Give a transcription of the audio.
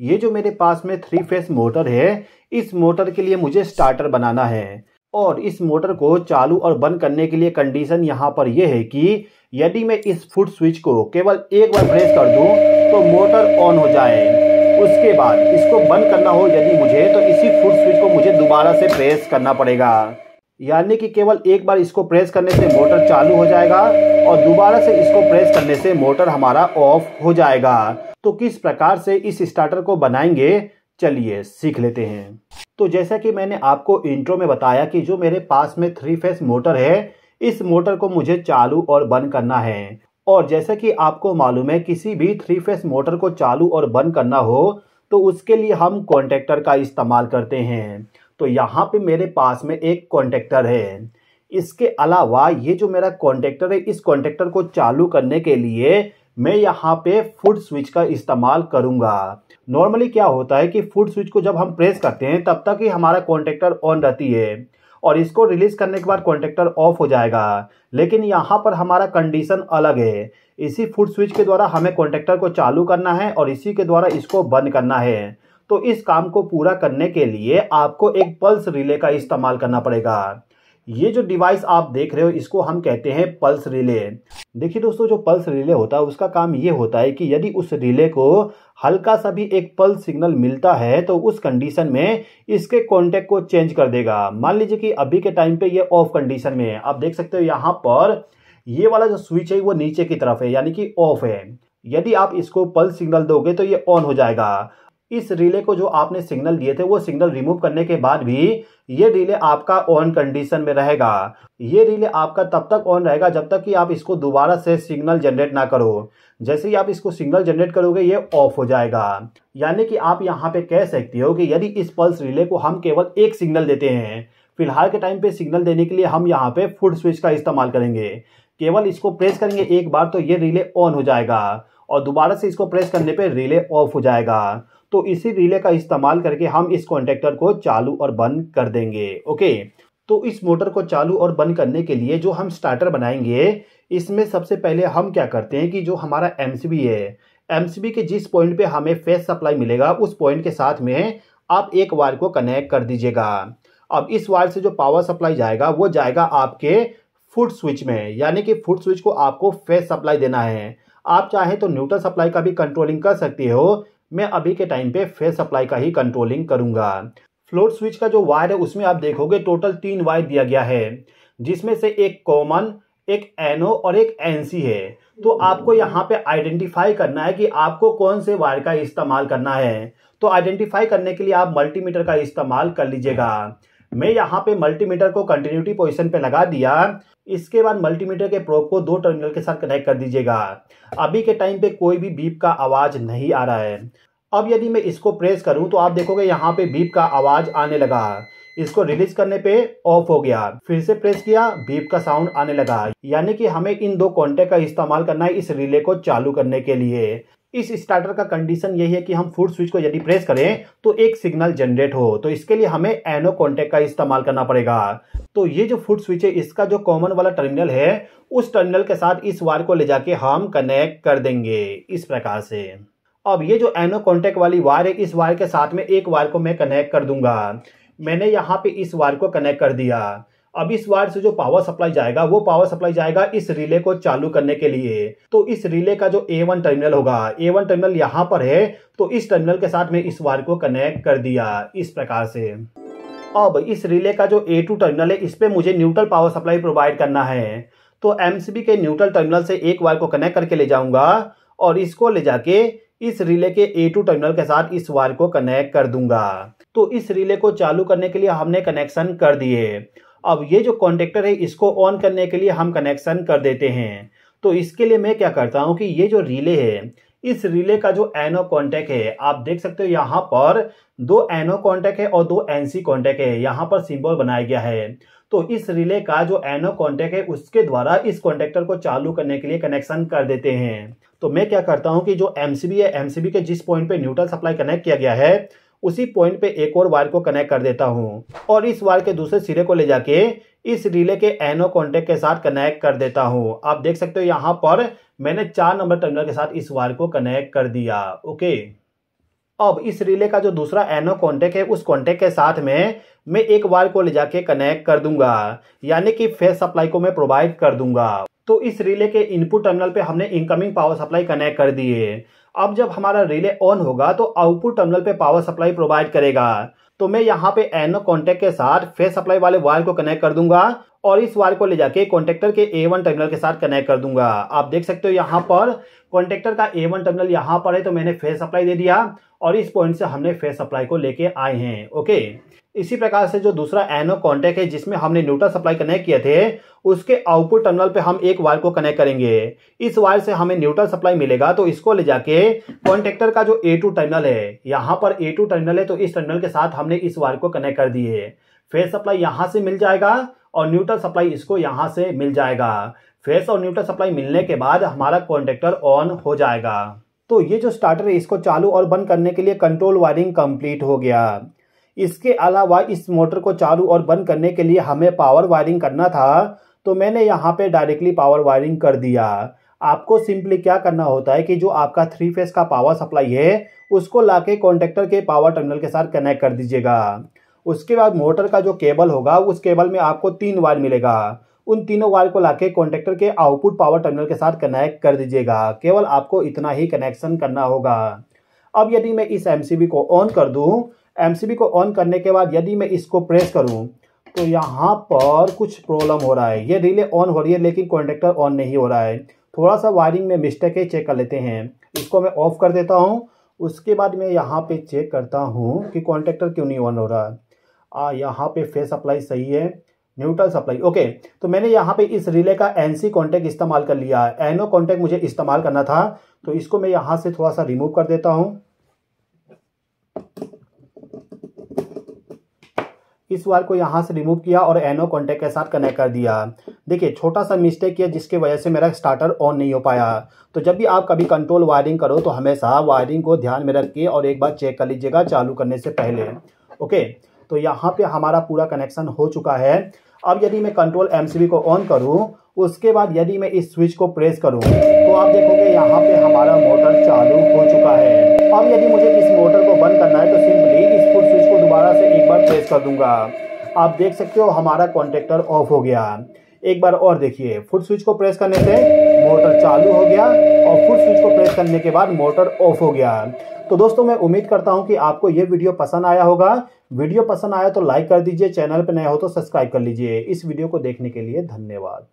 ये जो मेरे पास में थ्री फेस मोटर है, इस मोटर के लिए मुझे स्टार्टर बनाना है। और इस मोटर को चालू और बंद करने के लिए कंडीशन यहाँ पर यह है कि यदि मैं इस फुट स्विच को केवल एक बार प्रेस कर दूँ तो मोटर ऑन हो जाए। उसके बाद इसको बंद करना हो यदि मुझे तो इसी फुट स्विच को मुझे दोबारा से प्रेस करना पड़ेगा। यानी कि केवल एक बार इसको प्रेस करने से मोटर चालू हो जाएगा और दोबारा से इसको प्रेस करने से मोटर हमारा ऑफ़ हो जाएगा। तो किस प्रकार से इस स्टार्टर को बनाएँगे? चलिए सीख लेते हैं। तो जैसा कि मैंने आपको इंट्रो में बताया कि जो मेरे पास में थ्री फेस मोटर है, इस मोटर को मुझे चालू और बंद करना है। और जैसा कि आपको मालूम है, किसी भी थ्री फेस मोटर को चालू और बंद करना हो तो उसके लिए हम कॉन्टेक्टर का इस्तेमाल करते हैं। तो यहाँ पे मेरे पास में एक कॉन्टेक्टर है। इसके अलावा ये जो मेरा कॉन्टेक्टर है, इस कॉन्टेक्टर को चालू करने के लिए मैं यहाँ पे फुट स्विच का इस्तेमाल करूँगा। नॉर्मली क्या होता है कि फुट स्विच को जब हम प्रेस करते हैं, तब तक ही हमारा कॉन्टेक्टर ऑन रहती है और इसको रिलीज़ करने के बाद कॉन्टेक्टर ऑफ़ हो जाएगा। लेकिन यहाँ पर हमारा कंडीशन अलग है। इसी फुट स्विच के द्वारा हमें कॉन्टेक्टर को चालू करना है और इसी के द्वारा इसको बंद करना है। तो इस काम को पूरा करने के लिए आपको एक पल्स रिले का इस्तेमाल करना पड़ेगा। ये जो डिवाइस आप देख रहे हो, इसको हम कहते हैं पल्स रिले देखिए दोस्तों, जो पल्स रिले होता है, उसका काम ये होता है कि यदि उस रिले को हल्का सा भी एक पल्स सिग्नल मिलता है तो उस कंडीशन में इसके कॉन्टेक्ट को चेंज कर देगा। मान लीजिए कि अभी के टाइम पे ये ऑफ़ कंडीशन में है। आप देख सकते हो यहाँ पर ये वाला जो स्विच है, वो नीचे की तरफ़ है, यानी कि ऑफ़ है। यदि आप इसको पल्स सिग्नल दोगे तो ये ऑन हो जाएगा। इस रिले को जो आपने सिग्नल दिए थे, वो सिग्नल रिमूव करने के बाद भी ये रिले आपका ऑन कंडीशन में रहेगा। ये रिले आपका तब तक ऑन रहेगा जब तक कि आप इसको दोबारा से सिग्नल जनरेट ना करो। जैसे ही आप इसको सिग्नल जनरेट करोगे, ये ऑफ़ हो जाएगा। यानी कि आप यहाँ पे कह सकते हो कि यदि इस पल्स रिले को हम केवल एक सिग्नल देते हैं, फ़िलहाल के टाइम पे सिग्नल देने के लिए हम यहाँ पे फुट स्विच का इस्तेमाल करेंगे। केवल इसको प्रेस करेंगे एक बार तो ये रिले ऑन हो जाएगा। और दोबारा से इसको प्रेस करने पे रिले ऑफ़ हो जाएगा। तो इसी रिले का इस्तेमाल करके हम इस कॉन्टेक्टर को चालू और बंद कर देंगे, ओके? तो इस मोटर को चालू और बंद करने के लिए जो हम स्टार्टर बनाएँगे, इसमें सबसे पहले हम क्या करते हैं कि जो हमारा एमसीबी है एमसीबी के जिस पॉइंट पे हमें फेस सप्लाई मिलेगा, उस पॉइंट के साथ में आप एक वायर को कनेक्ट कर दीजिएगा। अब इस वायर से जो पावर सप्लाई जाएगा, वो जाएगा आपके फुट स्विच में, यानी कि फुट स्विच को आपको फेस सप्लाई देना है। आप चाहें तो न्यूट्रल सप्लाई का भी कंट्रोलिंग कर सकते हो। मैं अभी के टाइम पे फेस सप्लाई का ही कंट्रोलिंग करूँगा। फ्लोट स्विच का जो वायर है, उसमें आप देखोगे टोटल तीन वायर दिया गया है, जिसमें से एक कॉमन एक एनओ और एक एनसी है। तो आपको यहाँ पे आइडेंटिफाई करना है कि आपको कौन से वायर का इस्तेमाल करना है। तो आइडेंटिफाई करने के लिए आप मल्टीमीटर का इस्तेमाल कर लीजिएगा। मैं यहाँ पे मल्टीमीटर को कंटिन्यूटी पोजीशन पे लगा दिया। इसके बाद मल्टीमीटर के प्रोब को दो टर्मिनल के साथ कनेक्ट कर दीजिएगा। अभी के टाइम पे कोई भी बीप का आवाज़ नहीं आ रहा है। अब यदि मैं इसको प्रेस करूँ तो आप देखोगे यहाँ पे बीप का आवाज़ आने लगा। इसको रिलीज़ करने पे ऑफ़ हो गया। फिर से प्रेस किया बीप का साउंड आने लगा। यानी कि हमें इन दो कॉन्टेक्ट का इस्तेमाल करना है इस रिले को चालू करने के लिए। इस स्टार्टर का कंडीशन यही है कि हम फुट स्विच को यदि प्रेस करें तो एक सिग्नल जनरेट हो। तो इसके लिए हमें एनो कॉन्टेक्ट का इस्तेमाल करना पड़ेगा। तो ये जो फुट स्विच है, इसका जो कॉमन वाला टर्मिनल है, उस टर्मिनल के साथ इस वायर को ले जाके हम कनेक्ट कर देंगे इस प्रकार से। अब ये जो एनो कॉन्टेक्ट वाली वायर है, इस वायर के साथ में एक वायर को मैं कनेक्ट कर दूँगा। मैंने यहाँ पे इस वायर को कनेक्ट कर दिया। अब इस वायर से जो पावर सप्लाई जाएगा, वो पावर सप्लाई जाएगा इस रिले को चालू करने के लिए। तो इस रिले का जो ए वन टर्मिनल होगा ए वन टर्मिनल यहाँ पर है तो इस टर्मिनल के साथ में इस वायर को कनेक्ट कर दिया इस प्रकार से। अब इस रिले का जो ए टू टर्मिनल है, इस पर मुझे न्यूट्रल पावर सप्लाई प्रोवाइड करना है। तो एमसीबी के न्यूट्रल टर्मिनल से एक वायर को कनेक्ट करके ले जाऊँगा और इसको ले जाके इस रिले के ए टू टर्मिनल के साथ इस वायर को कनेक्ट कर दूँगा। तो इस रिले को चालू करने के लिए हमने कनेक्शन कर दिए। अब ये जो कॉन्टेक्टर है, इसको ऑन करने के लिए हम कनेक्शन कर देते हैं। तो इसके लिए मैं क्या करता हूँ कि ये जो रिले है, इस रिले का जो एनो कॉन्टेक्ट है, आप देख सकते हो यहाँ पर दो एनो कॉन्टेक्ट है और दो एनसी कॉन्टेक्ट है। यहाँ पर सिंबल बनाया गया है। तो इस रिले का जो एनो कॉन्टेक्ट है, उसके द्वारा इस कॉन्टेक्टर को चालू करने के लिए कनेक्शन कर देते हैं। तो मैं क्या करता हूँ कि जो एमसीबी है एमसीबी के जिस पॉइंट पे न्यूट्रल सप्लाई कनेक्ट किया गया है उसी पॉइंट पे एक और वायर को कनेक्ट कर देता हूँ और इस वायर के दूसरे सिरे को ले जाके इस रिले के एनो कॉन्टेक्ट के साथ कनेक्ट कर देता हूँ। आप देख सकते हो यहाँ पर मैंने चार नंबर टर्मिनल के साथ इस वायर को कनेक्ट कर दिया ओके अब इस रिले का जो दूसरा एनो कॉन्टेक्ट है, उस कॉन्टेक्ट के साथ में मैं एक वायर को ले जाके कनेक्ट कर दूँगा, यानी कि फेस सप्लाई को मैं प्रोवाइड कर दूँगा। तो इस रिले के इनपुट टर्मिनल पे हमने इनकमिंग पावर सप्लाई कनेक्ट कर दिए। अब जब हमारा रिले ऑन होगा तो आउटपुट टर्मिनल पे पावर सप्लाई प्रोवाइड करेगा। तो मैं यहाँ पे एनो कॉन्टेक्ट के साथ फेस सप्लाई वाले वायर को कनेक्ट कर दूँगा और इस वायर को ले जाके कॉन्टेक्टर के ए वन टर्मिनल के साथ कनेक्ट कर दूँगा। आप देख सकते हो यहाँ पर कॉन्टेक्टर का ए वन टर्मिनल यहाँ पर है तो मैंने फेस सप्लाई दे दिया और इस पॉइंट से हमने फेस सप्लाई को लेके आए हैं ओके इसी प्रकार से जो दूसरा एनो कॉन्टेक्ट है जिसमें हमने न्यूट्रल सप्लाई कनेक्ट किए थे, उसके आउटपुट टर्मिनल पे हम एक वायर को कनेक्ट करेंगे। इस वायर से हमें न्यूट्रल सप्लाई मिलेगा तो इसको ले जाके कॉन्टेक्टर का जो ए टू टर्मिनल है, यहाँ पर ए टू टर्मिनल है तो इस टर्मिनल के साथ हमने इस वायर को कनेक्ट कर दिए फेस सप्लाई यहाँ से मिल जाएगा और न्यूट्रल सप्लाई इसको यहाँ से मिल जाएगा। फेस और न्यूट्रल सप्लाई मिलने के बाद हमारा कॉन्टेक्टर ऑन हो जाएगा। तो ये जो स्टार्टर है, इसको चालू और बंद करने के लिए कंट्रोल वायरिंग कंप्लीट हो गया। इसके अलावा इस मोटर को चालू और बंद करने के लिए हमें पावर वायरिंग करना था तो मैंने यहाँ पे डायरेक्टली पावर वायरिंग कर दिया। आपको सिंपली क्या करना होता है कि जो आपका थ्री फेस का पावर सप्लाई है, उसको लाके कॉन्टेक्टर के पावर टर्मिनल के साथ कनेक्ट कर दीजिएगा। उसके बाद मोटर का जो केबल होगा, उस केबल में आपको तीन वायर मिलेगा। उन तीनों वायर को लाके कॉन्टेक्टर के आउटपुट पावर टर्मिनल के साथ कनेक्ट कर दीजिएगा। केवल आपको इतना ही कनेक्शन करना होगा। अब यदि मैं इस एमसीबी को ऑन कर दूँ एमसीबी को ऑन करने के बाद यदि मैं इसको प्रेस करूँ तो यहाँ पर कुछ प्रॉब्लम हो रहा है। ये रिले ऑन हो रही है, लेकिन कॉन्टेक्टर ऑन नहीं हो रहा है। थोड़ा सा वायरिंग में मिस्टेक है चेक कर लेते हैं। इसको मैं ऑफ़ कर देता हूँ। उसके बाद मैं यहाँ पे चेक करता हूँ कि कॉन्टेक्टर क्यों नहीं ऑन हो रहा। है यहाँ पे फेस सप्लाई सही है न्यूट्रल सप्लाई ओके तो मैंने यहाँ पे इस रिले का एनसी कॉन्टेक्ट इस्तेमाल कर लिया। एनो कॉन्टेक्ट मुझे इस्तेमाल करना था तो इसको मैं यहाँ से थोड़ा सा रिमूव कर देता हूँ। इस वायर को यहाँ से रिमूव किया और एनो कॉन्टेक्ट के साथ कनेक्ट कर दिया। देखिए, छोटा सा मिस्टेक किया जिसके वजह से मेरा स्टार्टर ऑन नहीं हो पाया। तो जब भी आप कभी कंट्रोल वायरिंग करो तो हमेशा वायरिंग को ध्यान में रख के और एक बार चेक कर लीजिएगा चालू करने से पहले। ओके तो यहाँ पर हमारा पूरा कनेक्शन हो चुका है। अब यदि मैं कंट्रोल एमसीबी को ऑन करूँ उसके बाद यदि मैं इस स्विच को प्रेस करूँ तो आप देखोगे यहाँ पे हमारा मोटर चालू हो चुका है। अब यदि मुझे इस मोटर को बंद करना है तो सिंपली इस फुट स्विच को दोबारा से एक बार प्रेस कर दूँगा। आप देख सकते हो हमारा कॉन्टेक्टर ऑफ़ हो गया। एक बार और देखिए फुट स्विच को प्रेस करने से मोटर चालू हो गया और फुट स्विच को प्रेस करने के बाद मोटर ऑफ़ हो गया। तो दोस्तों, मैं उम्मीद करता हूँ कि आपको ये वीडियो पसंद आया होगा। वीडियो पसंद आया तो लाइक कर दीजिए चैनल पर नया हो तो सब्सक्राइब कर लीजिए। इस वीडियो को देखने के लिए धन्यवाद।